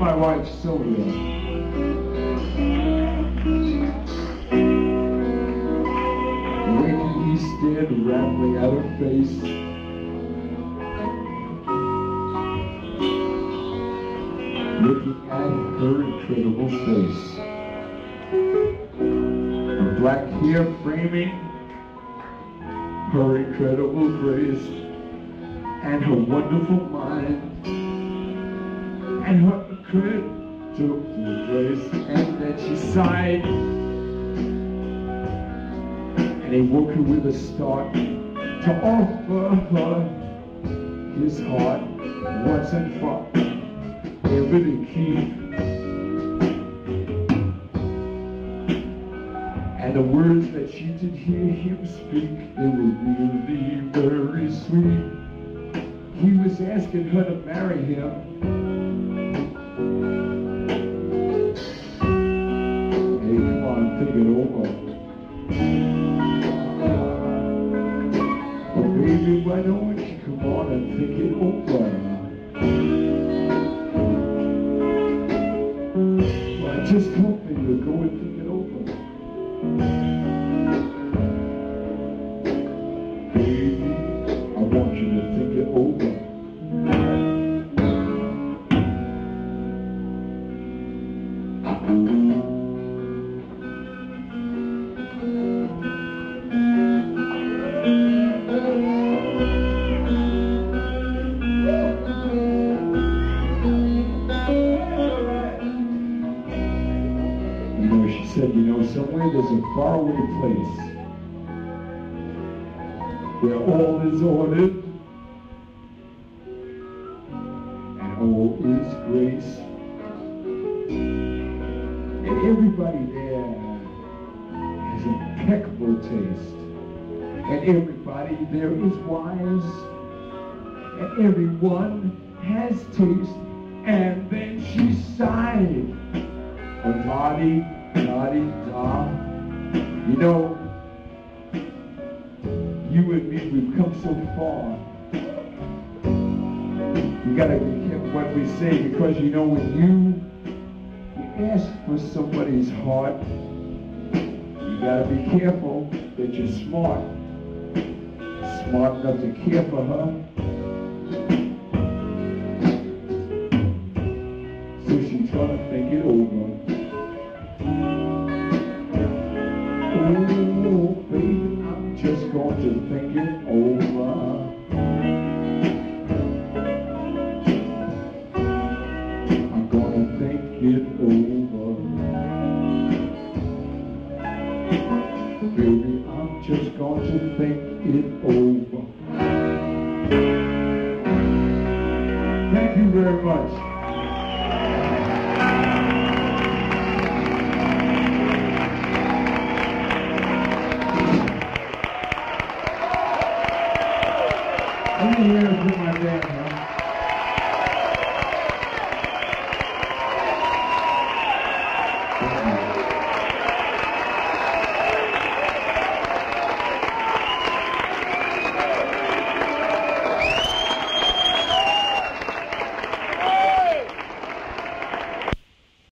my wife Sylvia. When he stared rapidly at her face, looking at her incredible face. Her black hair framing her incredible grace and her wonderful mind and her incredible grace. And then she sighed and he woke her with a start to offer her his heart once and for ever to keep. And the words that she did hear him speak, they were really very sweet. He was asking her to marry him. Baby, come on and it over? I just hope you'll go and it over. Baby, I want you to think it over. You said, you know, somewhere there's a faraway place where all is ordered and all is grace. And everybody there has impeccable taste. And everybody there is wise. And everyone has taste. And then she sighed. A naughty, naughty da. You know, you and me, we've come so far. We gotta be careful what we say because you know when you, you ask for somebody's heart, you gotta be careful that you're smart. Smart enough to care for her. So she's gonna think it over. Oh, baby, I'm just going to think it over. I'm gonna think it over. Baby, I'm just going to think it over. Thank you very much. I'm here with my family.